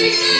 Krishna.